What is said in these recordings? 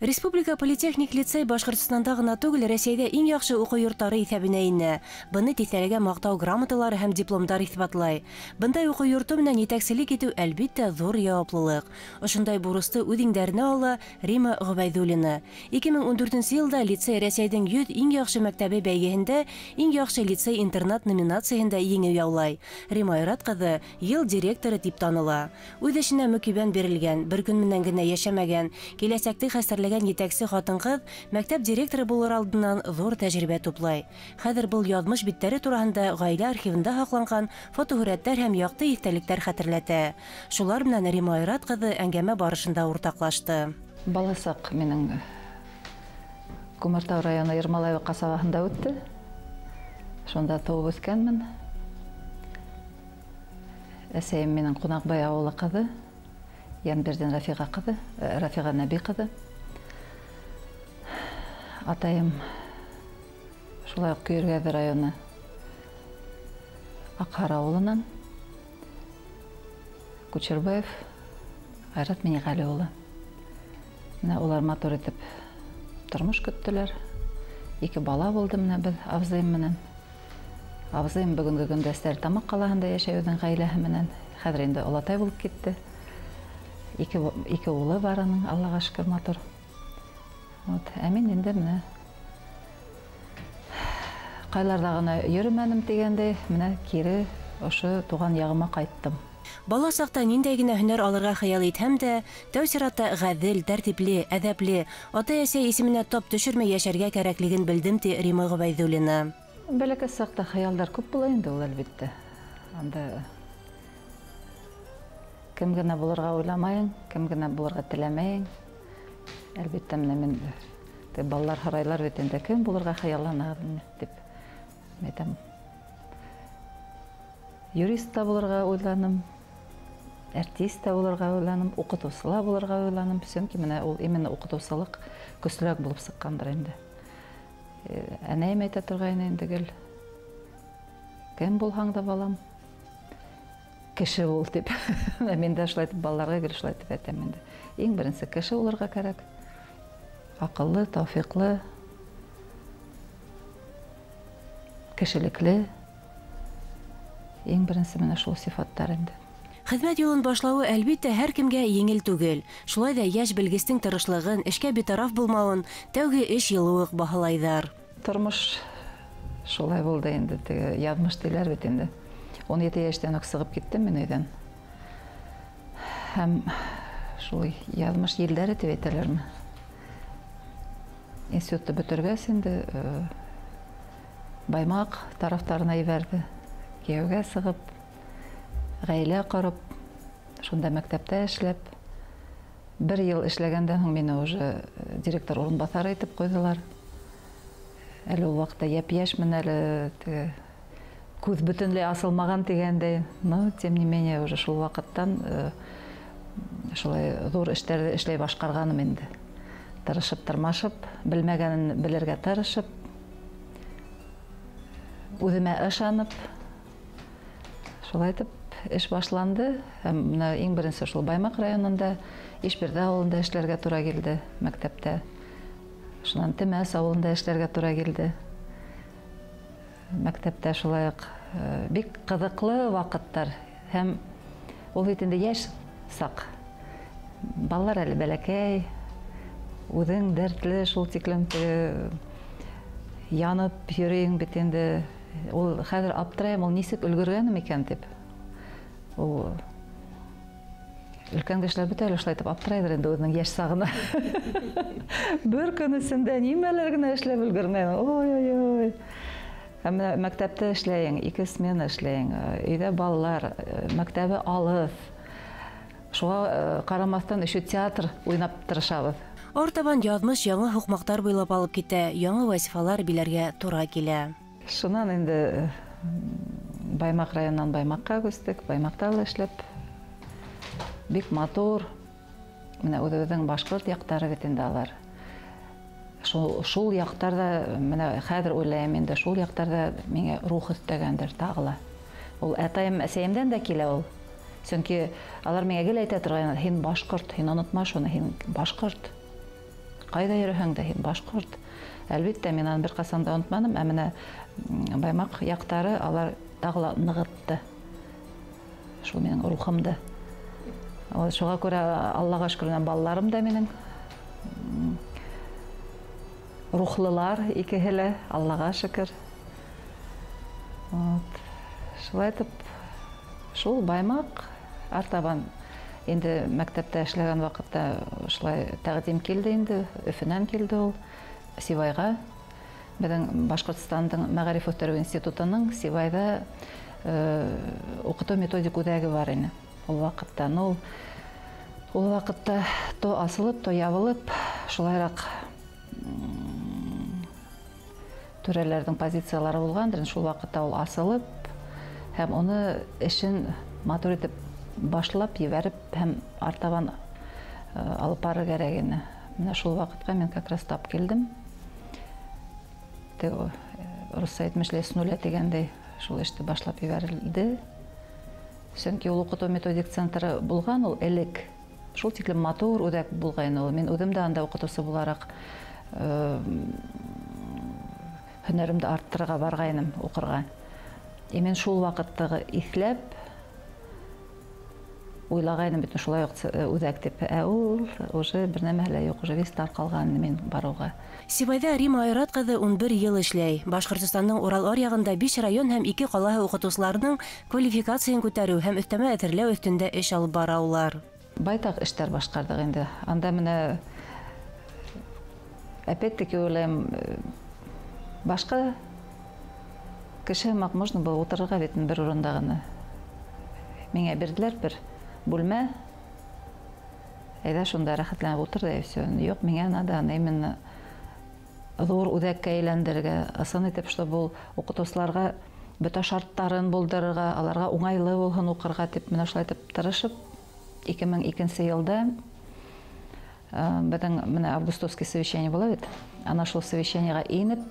Республика политехник лицей Башкортостанда гына түгел, Рәсәйдә иң яхшы уку йортлары исәбенә инә. Быны тиҫәргә мактау грамоталары һәм дипломдар исбатлай. Бындай уку йорты менән етәкселек итү әлбиттә зур яуаплылык. Ошондай бурысты үҙ ала Рима Гобайдуллина. 2014 елда лицей Рәсәйдең 100 иң яхшы мәктәбе бәйгеһендә иң яхшы лицей-интернат номинацияһында еңеү яулай. Рима Айрат кызы ел директоры дип таныла. Үҙ эшенә мөкибән бирелгән, бер көн менән генә яшәмәгән, киләсәкте хәстәрләгән етәксе хатын-кыз мәктәп директоры булыр алдынан зур тәҗрибә туплай. Хәзер был язмыш биттәре тураһында гаилә архивында һакланган фотоһүрәтләр һәм якты истәлектәр хәтерләтә. Шулар менән Рима Айрат кызы әңгәмә барышында уртаклашты. Баласак минең Күмертау районы Ермолаева касабаһында үтте. Шунда тыуып үскәнмен. Әсәйем минең Кунакбай авылы кызы, Янбердин Рафиға кызы, Рафиға Нәби кызы. Атайым шулай ук районы Аҡһар ауылынан Кучербаев Айрат Миниғәле улы. Менә улар матур итеп тормош көттөләр. Ике бала булды менә беҙ абзыйым менән. Абзыйым бөгөнгө көндә Стәрлетамаҡ ҡалаһында йәшәй үҙенең ғаиләһе менән. Хәҙер инде олатай булып китте. Ике ике улы бар уның, Аллаға шөкөр матур. Вот, ә мин инде менә ҡайларҙа ғына йөрөмәнем тигәндәй, менә кире ошо туған яғыма ҡайттым. Бала саҡта ниндәй генә һөнәр алырға хыял итһәм дә, тәү сиратта ғәҙел, тәртипле, әҙәпле, ата-әсә исеменә топ төшөрмәй йәшәргә кәрәклеген белдем ти Рима Ғөбәйҙуллина. Бәләкәс саҡта хыялдар күп була инде ул әлбиттә. Анда кем генә булырға уйламайың, кем генә булырға теләмәйең. Әлбиттә менә мин балалар һорайлар бит инде кем булырға хыялланабыҙ дип. Әйтәм. Юрист та булырға уйланым, артист та булырға уйланым, уҡытыусы ла булырға уйланым, сөнки менә ул именно уҡытыусылыҡ көслөрәк булып сыҡҡандыр инде. Әнәйем әйтә торғайны инде гел. Кем булһаң да балам, кеше бул дип. Мин дә шулай итеп балаларга гел шулай итеп әйтәм инде. Иң беренсе кеше булырға кәрәк. Аҡыллы, тауфиҡлы, кешелекле. Иң беренсе менә шул сифаттар инде. Хеҙмәт юлын башлауы әлбиттә һәр кемгә еңел түгел. Шулай ҙа йәш белгестең тырышлығын, эшкә битараф булмауын тәүге эш уҡ баһалайҙар. Тормош шулай булды инде, теге яҙмыш тиеләр бит инде. 17 йәштән үк сығып киттем мин өйҙән. Һәм шулай яҙмыш елдәре тип әйтәләрме? Институтты бөтөргәс инде Баймаҡ тарафтарына ебәрҙе. Кейәүгә сығып, ғаилә ҡороп, шунда мәктәптә эшләп, бер йыл эшләгәндән һуң мине уже директор урынбаҫары итеп ҡуйҙылар. Әле ул ваҡытта йәп-йәшмен әле, күҙ бөтөнләй асылмаған тигәндәй. Но, тем не менее, уже шул ваҡыттан шулай ҙур эштәрҙе эшләй башҡарғаным инде. Тырышып, тырмашып, белмәгәнен белергә тырышып, үҙемә ышанып, шулай итеп эш башланды. Һәм менә иң беренсе шул Баймаҡ районында, Ишбирҙе ауылында эшләргә тура килде мәктәптә. Шунан Темәс ауылында эшләргә тура килде. Мәктәптә шулай уҡ бик ҡыҙыҡлы ваҡыттар һәм ул бит инде йәш саҡ. Балалар әле бәләкәй, үҙең дәртле шул тиклем янып йөрөйөң бит инде ул хәзер аптырайым, ул нисек өлгөргәнем икән дип. Ул өлкән кешеләр бөтә әле шулай итеп аптырайҙыр инде үҙенең йәш сағына. Бер көн эсендә нимәләр генә эшләп өлгөрмәйем. Ой-ой-ой. Һәм мәктәптә эшләйең, ике смена эшләйең, өйҙә балалар, мәктәбе алыҫ. Шуға ҡарамаҫтан өшө театр уйнап тырышабыҙ. Ортабан яҙмыш яңы һуҡмаҡтар буйлап алып китә, яңы вазифалар биләргә тура килә. Шунан инде Баймаҡ районынан Баймаҡҡа күстек, Баймаҡта ла эшләп бик матур. Менә үҙебеҙҙең башҡорт яҡтары бит инде алар. Шул, шул яҡтарҙа, менә хәҙер уйлайым инде, шул яҡтарҙа миңә рух өҫтәгәндер тағы ла. Ул әтайым, әсәйемдән дә килә ул. Сөнки алар миңә гел әйтә торған, һин башҡорт, һин онотма шуны, һин башҡорт. Ҡайҙа йөрөһәң дә һин башҡорт. Әлбиттә, мин аны бер ҡасан да онотманым, ә менә Баймаҡ яҡтары алар тағы ла нығытты. Шул минең рухымды. Шуға күрә Аллаға шөкөр балаларым да минең рухлылар икеһе лә Аллаға шөкөр. Шулай итеп, шул Баймаҡ артабан инде мәктәптә эшләгән ваҡытта шулай тәҡдим килде инде, Өфөнән килде ул Сивайға. Беҙҙең Башҡортостандың Мәғариф институтының Сивайҙа уҡытыу методик үҙәге бар ине. Ул ваҡытта, ну, ул ваҡытта то асылып, то ябылып, шулайыраҡ түрәләрҙең позициялары булғандыр, шул ваҡытта ул асылып, һәм уны эшен матур башлап, ебәреп, һәм артабан алып бары кәрәк ине. Менә шул ваҡытҡа мин как раз тап килдем. Теге русса әйтмешләй с нуля шул эште башлап ебәрелде. Сөнки ул уҡытыу методик центры булған ул элек. Шул тиклем матур үҙәк булғайны ул. Мин үҙем дә анда уҡытыусы булараҡ һөнәремде арттырырға барғайным уҡырға. И мен шул ваҡытты иҫләп уйлағайным бит шулай уҡ үҙәк тип. Ә ул уже бер нәмә лә юҡ, уже весь тарҡалған мин барыуға. Сибайҙа Рима Айрат ҡыҙы 11 йыл эшләй. Башҡортостандың Урал аръяғында 5 район һәм 2 ҡалаһы уҡытыусыларының квалификациян күтәреү һәм өҫтәмә әҙерләү өҫтөндә эш алып бара улар. Байтаҡ эштәр башҡарҙыҡ инде. Анда менә опять-таки уйлайым башҡа кеше һымаҡ можно было ултырырға бит бер урында ғына. Миңә бирҙеләр бер бүлмә. Әйҙә шунда рәхәтләнеп ултыр да все. Юҡ, миңә надо именно ҙур үҙәккә әйләндерергә, ысын итеп, чтобы ул уҡытыусыларға бөтә шарттарын булдырырға, аларға уңайлы булһын уҡырға тип, менә шулай итеп тырышып, 2002 йылда беҙҙең менә августовский совещание була бит. Ана шул совещаниеға инеп,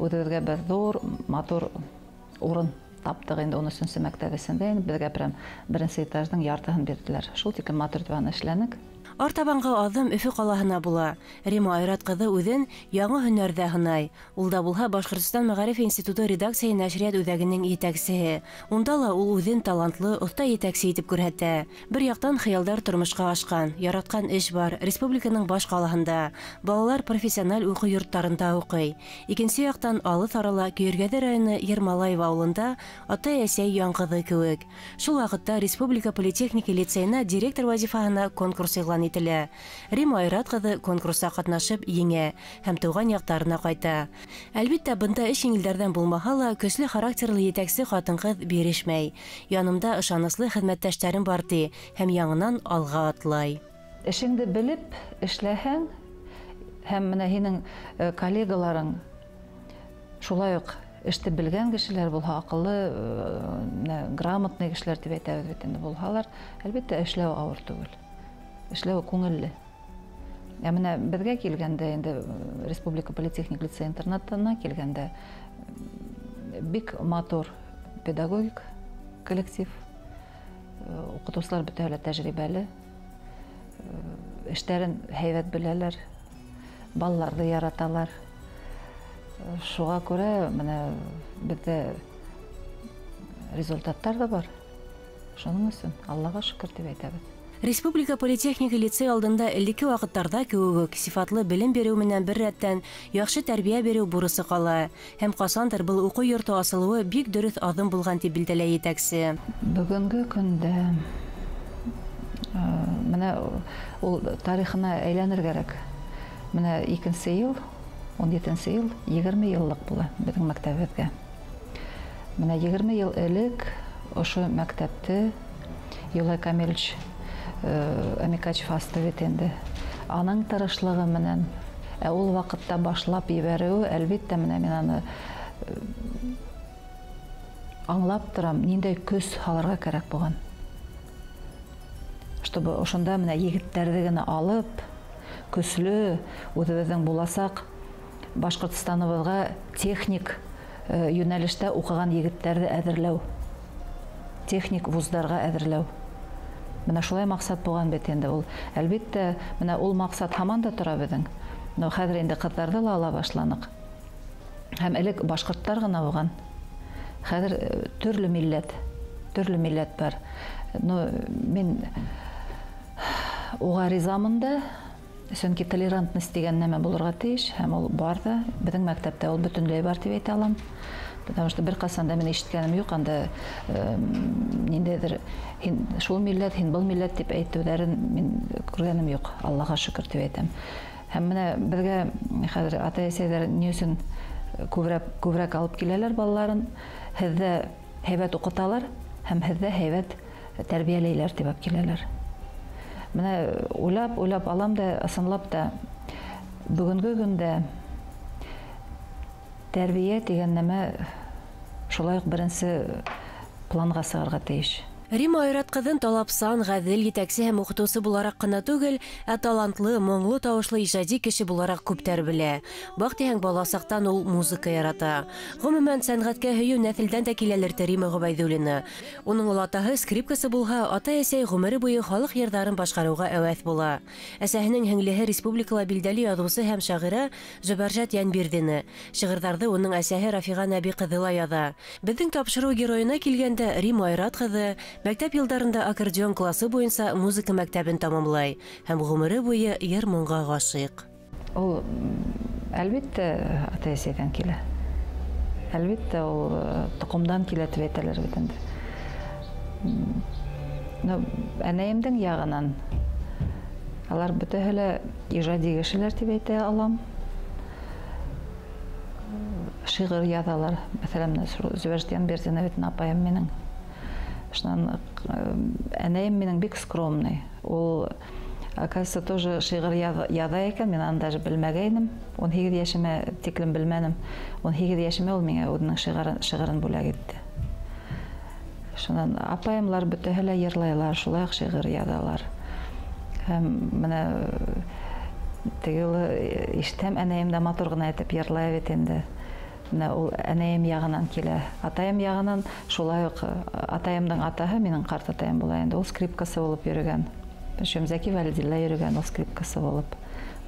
үҙебеҙгә бер ҙур, матур урын таптыҡ инде 13-нсе мәктәп эсендә. Беҙгә прям беренсе этаждың яртыһын бирҙеләр. Шул тиклем матур итеп эшләнек. Артабанғы аҙым Өфө ҡалаһына була. Рима Айрат ҡыҙы үҙен яңы һөнәрҙә һынай. Ул да булһа Башҡортостан Мәғариф институты редакция нәшриәт үҙәгенең етәксеһе. Унда ла ул үҙен талантлы, оҫта етәксе итеп күрһәтә. Бер яҡтан хыялдар тормошҡа ашҡан, яратҡан эш бар республиканың баш ҡалаһында. Балалар профессиональ уҡыу йорттарында уҡый. Икенсе яҡтан алыҫ арала Көйөргәҙе районы Ермалаев ауылында ата-әсәй яңғыҙы кеүек. Шул ваҡытта Республика политехника лицейына директор вазифаһына конкурс иғлан ителә. Рима Айрат ҡыҙы конкурста ҡатнашып еңә һәм тыуған яҡтарына ҡайта. Әлбиттә, бында эш еңелдәрҙән булмаһа ла, көслө характерлы етәксе ҡатын-ҡыҙ бирешмәй. Янымда ышаныслы хеҙмәттәштәрем бар ти һәм яңынан алға атлай. Эшеңде белеп эшләһәң һәм менә һинең коллегаларың шулай уҡ эште белгән кешеләр булһа, аҡыллы, грамотный кешеләр тип әйтәбеҙ бит инде булһалар, әлбиттә эшләү ауыр түгел Эшләү күңелле. Ә менә беҙгә килгәндә инде Республика политехник лицей интернатына килгәндә бик матур педагогик коллектив. Уҡытыусылар бөтәһе лә тәжрибәле. Эштәрен һәйбәт беләләр. Балаларҙы яраталар. Шуға күрә менә беҙҙә результаттар да бар. Шуның өсөн Аллаға шөкөр дип әйтәбеҙ. Республика политехника лицей алдында элекке ваҡыттарҙа кеүек сифатлы белем биреү менән бер рәттән яҡшы тәрбиә биреү бурысы ҡала. Һәм ҡасандыр был уҡыу йорто асылыуы бик дөрөҫ аҙым булған тип билдәләй етәксе. Бөгөнгө көндә менә ул тарихына әйләнер кәрәк. Менә икенсе йыл, 17 йыл, 20 йыллыҡ була беҙҙең мәктәбебеҙгә. Менә 20 йыл элек ошо мәктәпте Юлай Камилович Әмикачев асты бит инде. Аның тырышлығы менән ә ул ваҡытта башлап ебәреүе, әлбиттә менә мин аны аңлап торам, ниндәй көс һалырға кәрәк булған. Чтобы ошонда менә егеттәрҙе генә алып, көслө, үҙебеҙҙең буласаҡ Башҡортостаныбыҙға техник йүнәлештә уҡыған егеттәрҙе әҙерләү. Техник вуздарға әҙерләү. Менә шулай маҡсат булған бит инде ул. Әлбиттә, менә ул маҡсат һаман да тора беҙҙең. но хәзер инде кызларды ла ала башланык һәм элек башкорттар гына булган хәзер э, төрле милләт төрле милләт бар но мин уга ризамын да чөнки толерантность дигән нәмә булырга тиеш һәм ул бар да безнең мәктәптә ул бөтенләй бар дип әйтә алам потому что бер касан да мин ишеткәнем юк анда ниндәйдер шул милләт һин был милләт дип әйтүләрен мин күргәнем юк аллага шөкер дип әйтәм һәм менә безгә хәзер ата әсәләр ни өчен күбрәк күбрәк алып киләләр балаларын һездә һәйбәт укыталар һәм һездә һәйбәт тәрбияләйләр дип алып киләләр менә уйлап уйлап алам да ысынлап та бүгенге көндә тәрбия дигән нәмә шулай ук беренче планга сыгарга тиеш. Рима Айрат кызын талапсан, гадел етәкче һәм укытучы буларак кына түгел, ә талантлы, моңлы тавышлы иҗади кеше буларак күптәр белә. Бак дигән бала сактан ул музыка ярата. Гомумән сәнгатькә һөю нәселдән дә киләлер Рима Гобайдуллина. Уның ул атаһы скрипкасы булһа, ата-әсәй гомере буе халык йырдарын башкаруга әвәс була. Әсәһенең республикала билдәле һәм уның әсәһе Рафига Нәби Рима Айрат Мәктәп йылдарында аккордеон классы буенча музыка мәктәбен тамамлай һәм гомере буе йыр моңга гашыйк. Ул әлбәттә ата-әсәдән килә. Әлбәттә ул тукымдан килә дип әйтәләр бит инде. Ну, әнәемдең ягынан алар бөтәһе лә ижади кешеләр дип әйтә алам. Шигырь язалар. Мәсәлән, Зөбәрҗән апаем минең шунан әнәйем минең бик скромный. Ул оказывается тоже шигырь яза икән мин аны даже белмәгәйнем он һигез яшемә тиклем белмәдем он һигез яшемә ул миңа үзенең шигырын шигырын бүләк итте шунан апайымлар бөтәһе лә йырлайлар шулай ук шигырь язалар һәм менә теге ишетәм әнәем дә матур итеп йырлай бит менә ул әнәем ягынан килә атайым ягынан шулай ук атайымдың атаһы минең карт атайым була инде ул скрипкасы булып йөрөгән шөмзәки вәлидилла йөрөгән ул скрипкасы булып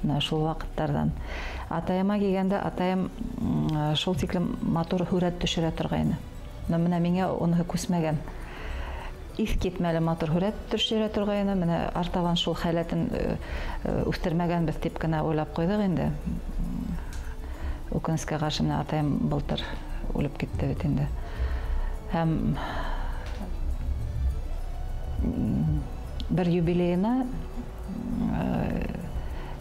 менә шул вакыттардан атайыма килгәндә атайым шул тиклем матур һүрәт төшерә торгайны но менә миңа уныһы күсмәгән иҫ китмәле матур һүрәт төшерә торгайны менә артабан шул хәләтен үҫтермәгәнбеҙ дип кенә уйлап ҡуйҙыҡ инде Өкінішке қаршы мына атайым былтыр өліп кетті бит енді. Һәм бір юбилейына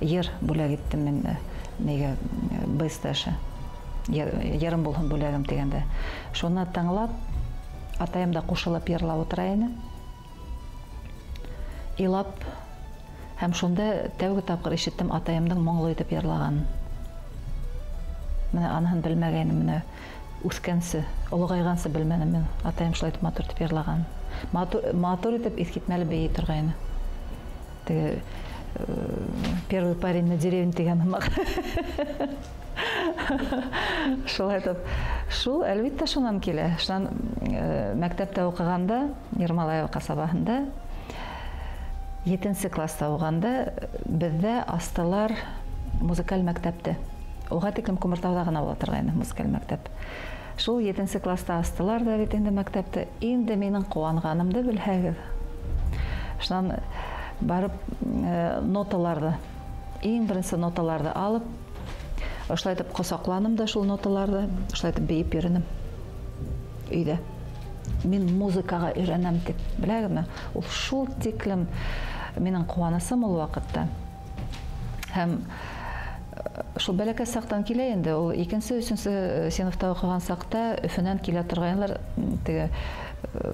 йыр бүләк иттем мен неге бстш йырым булһын бүләгем дигәндә шуны тыңлап атайым да ҡушылып йырлап ултыра ине илап һәм шунда тәүге тапҡыр ишеттем атайымдың моңло итеп йырлағанын менә аныһын белмәгәйнем менә үҫкәнсе олоғайғансы белмәнем мен атайым шулай итеп матур итеп йырлаган. Матур, итеп иҫ китмәле бейей торғайны теге первый парень на деревне дигән һымаҡ шулай итеп шул әлбиттә шунан килә. Шунан мәктәптә уҡығанда йырмалаева ҡасабаһында етенсе класста уҡығанда беҙҙә астылар музыкаль мәктәпте. Уға тиклем күмертауҙа ғына була торғайны музыкаль мәктәп. Шул етенсе класста астылар да бит инде минең ҡыуанғанымды белһәгеҙ шунан барып э, ноталарҙы иң беренсе ноталарҙы алып ошолай итеп ҡосаҡланым да шул ноталарҙы ошолай итеп бейеп йөрөнөм өйҙә мин музыкаға өйрәнәм тип беләһегеҙме ул шул тиклем минең ҡыуанысым ул ваҡытта һәм шул бәләкәс саҡтан килә инде. Ул икенсе өсөнсө э, синыфта уҡыған саҡта өфөнән килә торғайнылар. Теге э,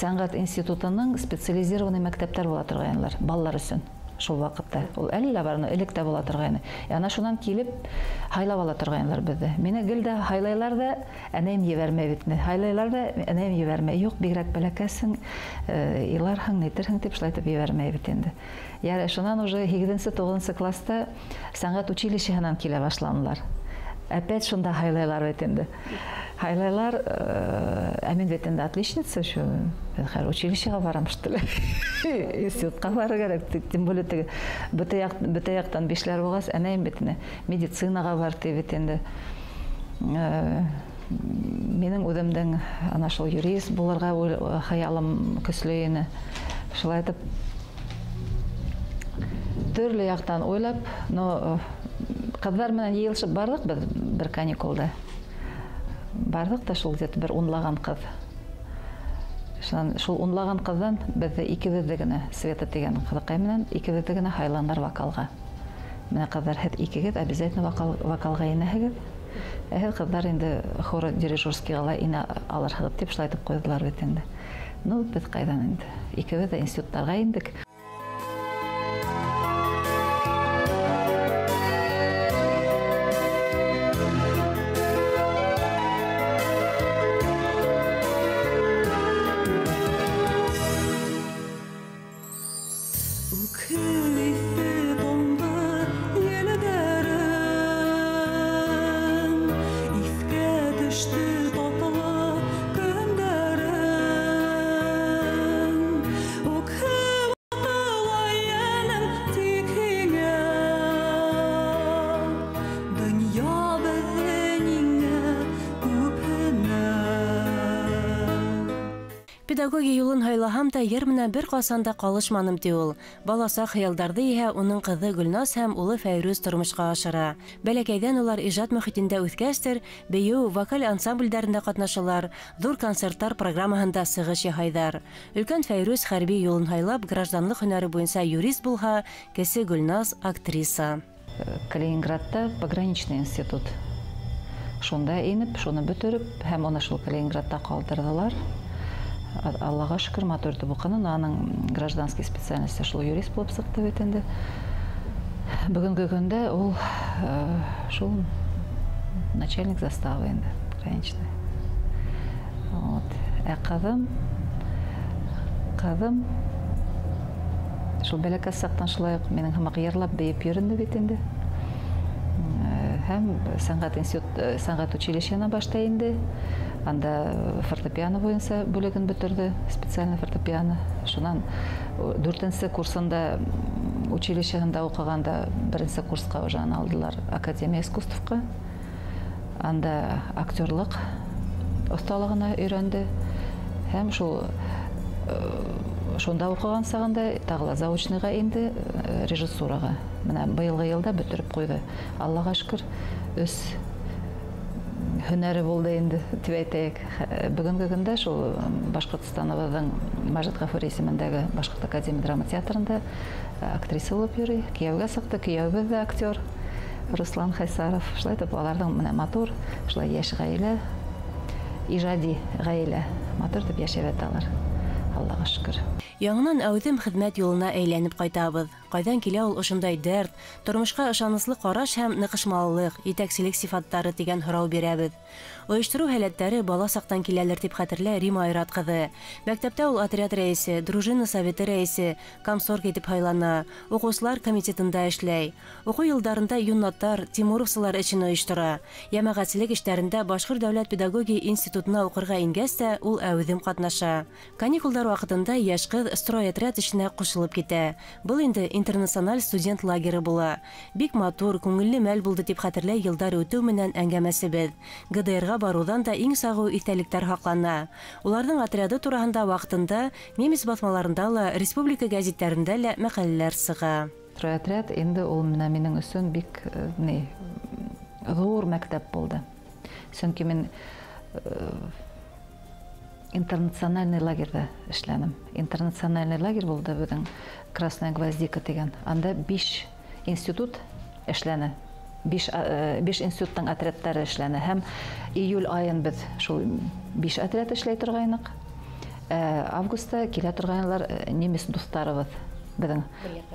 сәнғәт институтының специализированный мәктәптәр була торғайнылар балалар өсөн. шул вакытта ул әле лә бар элек тә була торгайны ана шунан килеп һайлап ала торгайнылар безде мине гел дә һайлайлар да әнәем ебәрмәй бит һайлайлар да әнәем ебәрмәй юк бигрәк бәләкәсең э, иларһың нитерһең дип шулай итеп ебәрмәй бит инде яра шунан уже һигеҙенсе туғыҙынсы класста сәнғәт училищеһынан килә башланылар Опять шунда хайлайлар бит инде хайлайлар ә мен бит инде отличница еще хәр училищеға барам что ли? Институтқа бару керек. Тем более теге бөтә яктан бишләр булгас әнәем бит медицинаға бар бит инде менің үҙемдең ана шул юрист булырга хаялым көсле ине итеп төрле яктан ойлап но кыздар менен йыйылышып бардык биз бер каникулда. Бардык да шул где то бер унлаган кыз шул унлаган кыздан бизде икебезде генә света деген кызыкай менен икебезде генә хайландар вокалга менә кыздар һеҙ икегеҙ обязательно вокал, вокалга инәһегеҙ ә һеҙ инде хор дирижерскийға инә алырһығыҙ дип шулай итеп ҡуйҙылар бит инде ну беҙ ҡайҙан инде икебеҙ институттарға индек Педагогия юлын һайлаһам да ер менән бер ҡасан да ҡалышманым ти ул. Баласа хыялдарҙы иһә уның ҡыҙы Гөлназ һәм улы Фәйрүз тормошҡа ашыра. Бәләкәйҙән улар ижад мөхитендә үҫкәстер, бейеү, вокаль ансамбльдәрендә ҡатнашалар, ҙур концерттар программаһында сығыш яһайҙар. Өлкән Фәйрүз хәрби юлын һайлап, гражданлыҡ һөнәре буйынса юрист булһа, кесе Гөлназ актриса. Калининградта пограничный институт. Шунда инеп, шуны бөтөрөп, һәм уны шул Калининградта ҡалдырҙылар Аллаға шүкір итеп оқыны. Аның гражданский специальности шул юрист болып сықты бит бүгінгі күндө ол шул начальник заставы енді граничный. Вот. Ә кызым кызым шул бәләкәс сактан шулай ук менің һымак йырлап бейеп йөрөнде бит инде һәм сәнгать институт башта инде анда фортепиано боюнча бөлөгүн бүтүрдү специальный фортепиано. Шунан дүртүнчү курсында училищеында окуганда биринчи курска уже алдылар академия искусствовка анда актерлык усталыгына үйрөндү һәм шул ошондо окуган сагында дагы заочныйга инди режиссурага мына быйылгы жылда бүтүрүп койду аллага шүкүр өз һөнәре булды инде дип әйтәйек бүгенге көндә шул башкортстаныбыздың мажит гафури исемендәге башкорт академия драма театрында актриса булып йөри кияүгә сықты кияүбеҙ ҙә актер руслан хайсаров. Шулай итеп аларҙың менә матур шулай йәш ғаилә ижади ғаилә. Матур итеп йәшәп яталар аллаға шөкөр Яңынан әүҙем хеҙмәт юлына әйләнеп ҡайтабыҙ. Ҡайҙан килә ул ошондай дәрт, тормошҡа ышаныслы ҡараш һәм ныҡышмалылыҡ, етәкселек сифаттары тигән һорау бирәбеҙ. Ойоштороу һәләттәре бала саҡтан киләлер дип хәтерлә Рима Айрат ҡыҙы. Мәктәптә ул отряд рәйесе, дружина советы рәйесе, комсорг итеп һайлана, уҡыусылар комитетында эшләй. Уҡыу йылдарында юннаттар, Тимуровсылар эшен ойоштора. Йәмәғәтселек эштәрендә Башҡорт дәүләт педагогия институтына уҡырға ингәс тә ул әүҙем ҡатнаша. Каникулдар ваҡытында йәш ҡыҙ стройотряд эшенә ҡушылып китә. Был инде интернациональ студент лагере була. Бик матур, күңелле мәл булды дип хәтерләй йылдар үтеү менән әңгәмәсебеҙ. ГДРға барыуҙан да иң сағыу иҫәлектәр һаҡлана. Уларҙың отряды тураһында ваҡытында немец баҫмаларында ла, республика гәзиттәрендә лә мәҡәләләр сыға. Стройотряд инде ул менән минең өсөн бик э, ни ҙур мәктәп булды. Сөнки мин э, интернациональный лагерҙә эшләнем. Интернациональный лагерь булды беҙҙең Красная гвоздика тигән. Анда биш институт эшләне биш э, биш институттың отрядтары эшләне һәм июль айын беҙ шул биш отряд эшләй торғайныҡ э, августта килә торғайнылар э, немец дуҫтарыбыҙ беҙҙең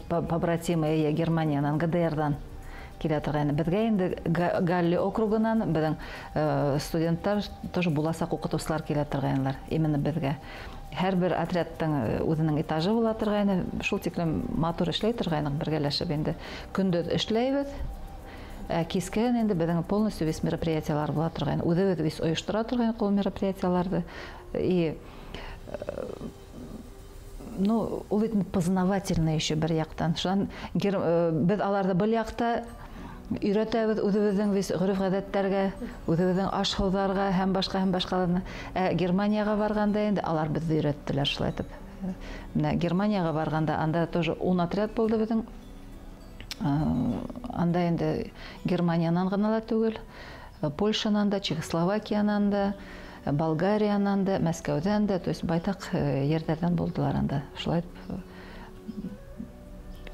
побратимы германиянан гдрдан. Килә торғайны беҙгә инде галли округынан беҙҙең студенттар тоже буласаҡ уҡытыусылар килә торғайнылар именно беҙгә һәр бер отрядтың үҙенең этажы була торғайны шул тиклем матур эшләй торғайныҡ бергәләшеп инде көндөҙ эшләйбеҙ Ә кискен инде беҙҙең полностью весь мероприятиялар була торған. Үҙебеҙ весь ойоштора торған ул мероприятияларҙы. И э, ну, бит познавательный еще бер яҡтан. Шунан э, беҙ аларҙы был үҙебеҙҙең весь ғөрөф-ғәҙәттәргә, үҙебеҙҙең аш-һыуҙарға һәм башҡа һәм башҡаларына. Ә Германияға барғанда инде алар беҙҙе өйрәттеләр шулай итеп. Менә Германияға барғанда анда тоже ун отряд булды беҙҙең анда енді германиянан ла түгел польшанан да чехословакиянан да болгариянан да мәскәүҙән да то есть байтаҡ ерҙәрҙән булдылар анда шулай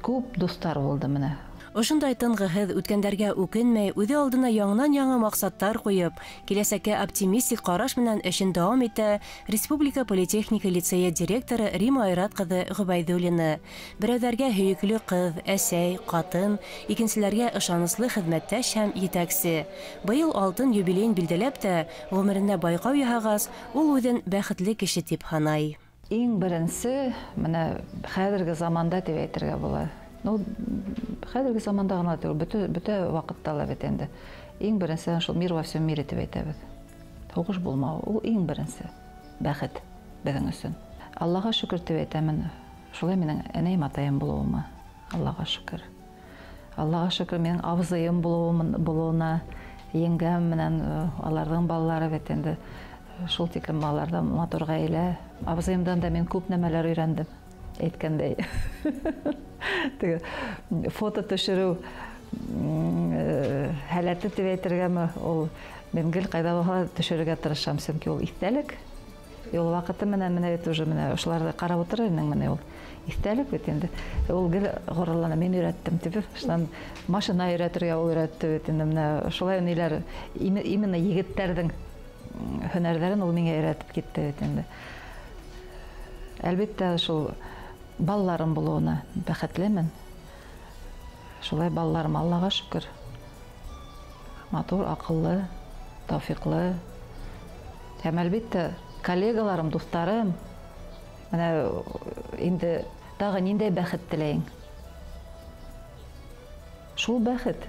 күп дуҫтар булды менә Ошондай тынғыһыҙ үткәндәргә үкенмәй, үҙе алдына яңынан-яңы маҡсаттар ҡуйып, киләсәккә оптимистик ҡараш менән эшен дауам итә Республика политехника лицейы директоры Рима Айрат ҡыҙы Ғөбәйҙуллина. Берәүҙәргә һөйөклө ҡыҙ, әсәй, ҡатын, икенселәргә ышаныслы хеҙмәттәш һәм етәксе. Быйыл алтын юбилейын билдәләп тә, ғүмерендә байҡау яһағас, ул үҙен бәхетле кеше тип һанай. Иң беренсе, менә хәҙерге заманда тип әйтергә була, ну хәзерге заманда гына түгел бөтә бөтә вакытта ла бит инде. Иң беренсе шул мир во всем мире дип әйтәбез. Һугыш булмау ул иң беренсе бәхет беҙҙең өсөн. Аллаға шөкөр дип әйтәмен. Шулай минең әнәйем атайым булыуыма аллаға шөкөр аллаға шөкөр минең абзыйым булыуына еңгәм менән аларҙың балалары бит инде. Шул тиклем аларҙан матур ғаилә абзыйымдан да мин күп нәмәләр өйрәндем. Әйткәндәй теге фото төшөрөү һәләте дип әйтергәме ул мин гел ҡайҙа булһа төшөрөргә тырышам сөнки ул иҫтәлек ул ваҡыты менән менә бит уже менә ошоларҙы ҡарап ултырыр инең менә ул иҫтәлек бит инде ул гел ғорурлана мин өйрәттем тип шунан машина өйрәтергә ул өйрәтте бит инде менә шулай ниләр именно егеттәрҙең һөнәрҙәрен ул миңә өйрәтеп китте бит инде әлбиттә шул балаларым булыуына бәхетлемен. Шулай балаларым аллаға шөкөр матур аҡыллы тауфиҡлы һәм әлбиттә коллегаларым дуҫтарым менә инде тағы ниндәй бәхет теләйең шул бәхет.